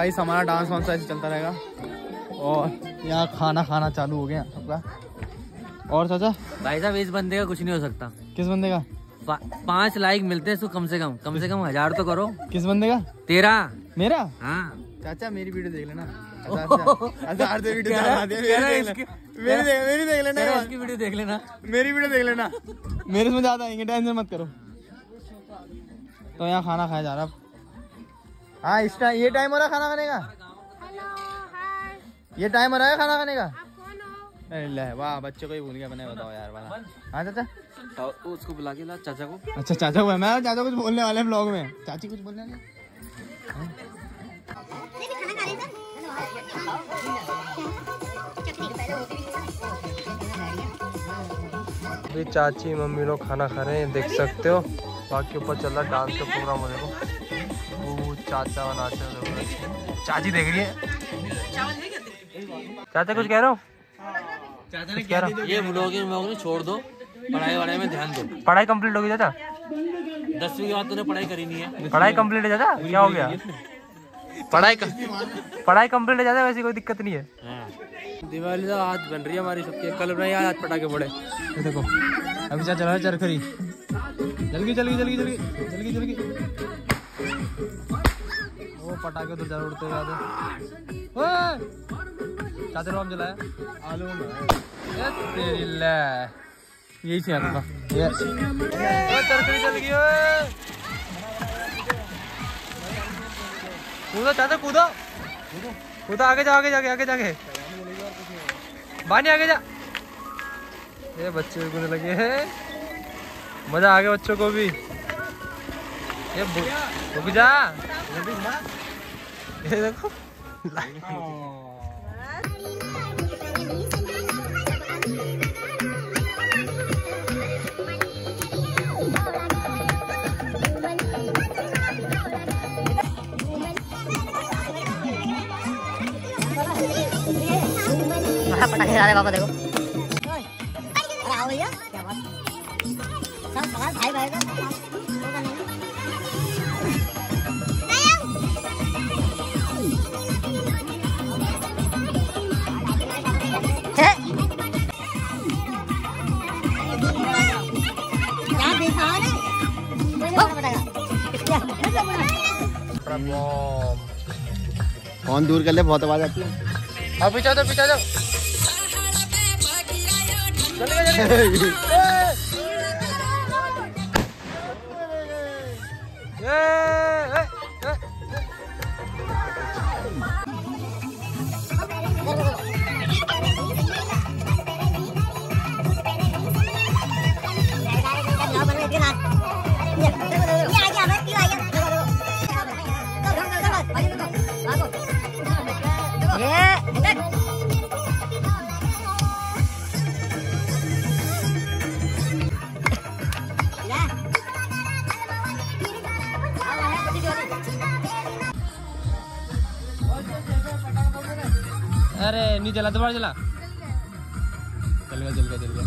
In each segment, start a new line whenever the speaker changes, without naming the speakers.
भाई हमारा डांस वांस ऐसे चलता रहेगा। और यहाँ खाना खाना चालू हो गया सबका। और चाचा?
भाई साहब इस बंदे का कुछ नहीं हो सकता।
किस बंदे का?
पा, पाँच लाइक मिलते हैं इसको कम से कम। कम से कम हज़ार तो करो।
किस बंदे का?
तेरा।
मेरा?
हाँ।
चाचा मेरी वीडियो देख लेना। हज़ार से वीडियो मेरी देख लेना।
इसकी वीडियो देख लेना?
मेरी वीडियो देख लेना। मेरे में ज़्यादा आएँगे टेंशन मत करो। तो यहाँ खाना खाया जा रहा है। हाँ इस टाइम ये टाइम हो रहा है खाना खाने का? ये टाइम हो रहा है खाना खाने का? वाह बच्चे को ही भूल गया मैंने बताओ यार वाला। हाँ चाचा?
उसको बुला के ला चाचा को।
अच्छा चाचा को मैं चाचा कुछ बोलने वाले ब्लॉग में। चाची कुछ बोलने वाले
चाची मम्मी लोग खाना खा रहे हैं देख सकते हो। बाकी ऊपर चल रहा डांस का प्रोग्राम हो देखो। वो चाचा बनाते हैं चाची देख रही है चाचा कुछ कह रहे हो
चाचा
कुछ कह रहा हो?
ये ब्लॉगिंग छोड़ दो पढ़ाई वढ़ाई में ध्यान दो
पढ़ाई कंप्लीट होगी चाचा
दसवीं के बाद तूने पढ़ाई करी नहीं है
पढ़ाई कंप्लीट है चाचा क्या हो गया
पढ़ाई
पढ़ाई कंप्लीट है चाचा वैसी कोई दिक्कत नहीं है
दिवाली तो आज बन रही है हमारी सबकी कल बनाई आज पटाखे पड़े
ये देखो अभी चाचा है चरखरी जल गई जल गई जल गई पटाखे तो ज़रूर उड़ते याद है ओए! चाचा रोम जलाया आलू तेरी ले। यही से आता
चल गई कूदो चाचा कूदो। कूदो आगे जा आगे जाके आगे जाके। बानी आगे जा। ये बच्चे भी कूदने लगे हैं। मज़ा आ गया बच्चों को भी। ये रुक जा। ये देखो
पटाखे जा रहे पापा देखो अरे आओ भैया। क्या बात भाई भाई
फ़ोन दूर कर ले बहुत आवाज़ आती है।
अब पीछा जाओ पीछा जाओ। चल
नहीं चला, दोबारा चला। चल गया चल गया चल गया।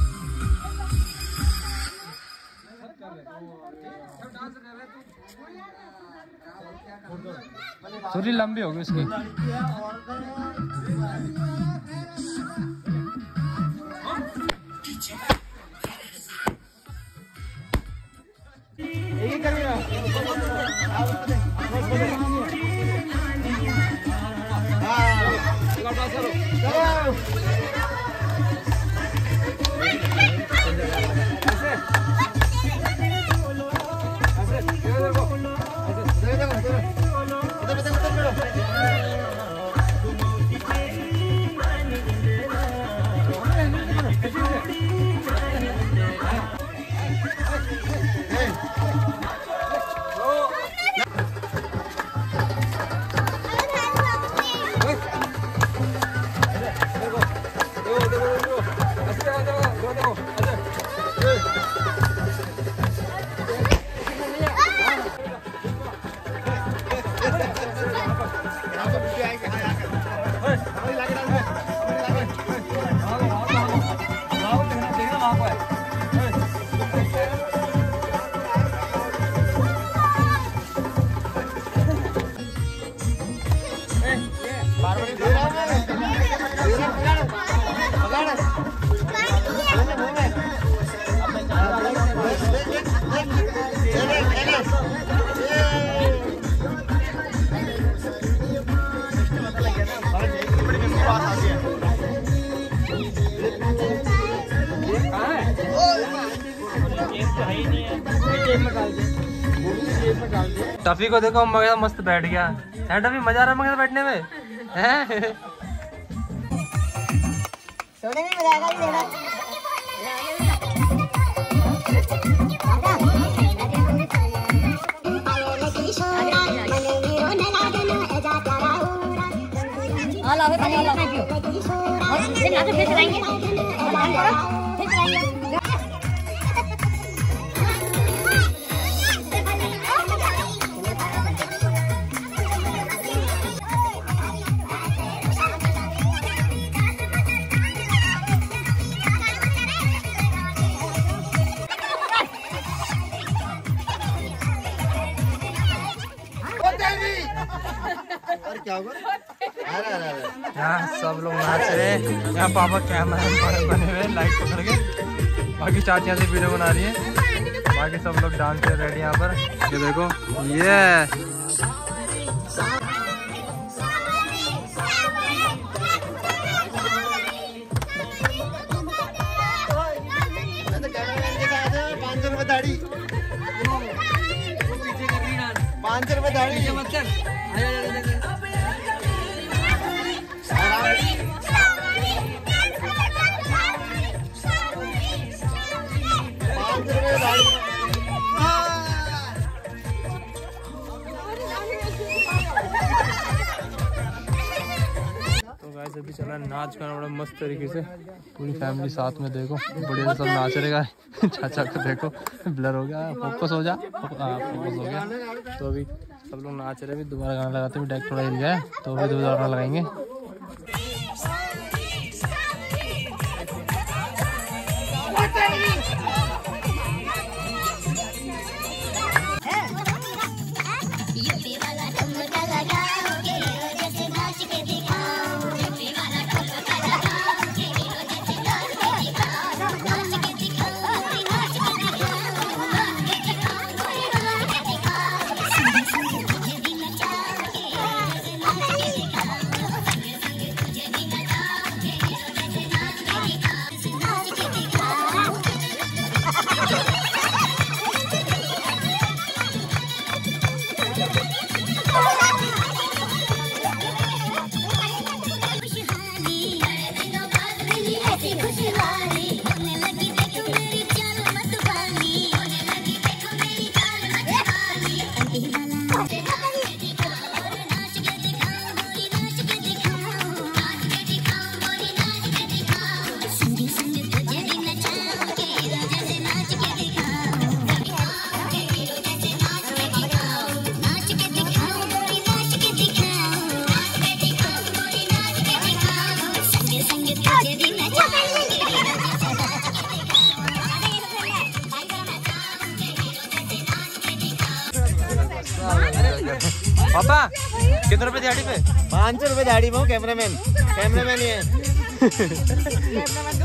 छुरी लंबी होगी उसकी।
ये चलो चलो टफी को देखो के मस्त बैठ गया। है टफी मज़ा आ रहा है बैठने में? हैं?
सोने में मज़ा आएगा भी लेना लाओ पानी लाओ और फिर ना फिर चलाएँगे फिर चलाएँगे
यहाँ सब लोग नाच रहे हैं। यहाँ पापा कैमरा बने हुए हैं लाइट पकड़ के। बाकी चाचियाँ से वीडियो बना रही है। बाकी सब लोग डांस कर रेडी यहाँ पर। ये देखो ये।
पाँच सौ रुपए दाढ़ी।
गाइस अभी चला नाच गाना बड़ा मस्त तरीके से। पूरी फैमिली साथ में देखो, बढ़िया सब नाच रहे गाय चाचा को देखो ब्लर हो गया। फोकस हो जा। फोकस हो गया। तो अभी सब लोग नाच रहे हैं अभी दोबारा गाना लगाते हुए डेक थोड़ा हिल गया है तो अभी दोबारा लगाएँगे।
पाँच सौ रुपए दाढ़ी में मैन कैमरामैन। कैमरामैन ही है।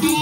Thank.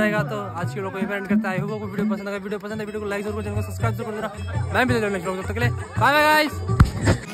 रहेगा तो आज की लोग को इवेंट करता है। आपको वीडियो पसंद आएगा वीडियो पसंद है, वीडियो को लाइक ज़रूर चैनल को सब्सक्राइब ज़रूर करना मैं भी ले लूँगा तक के लिए। Bye bye guys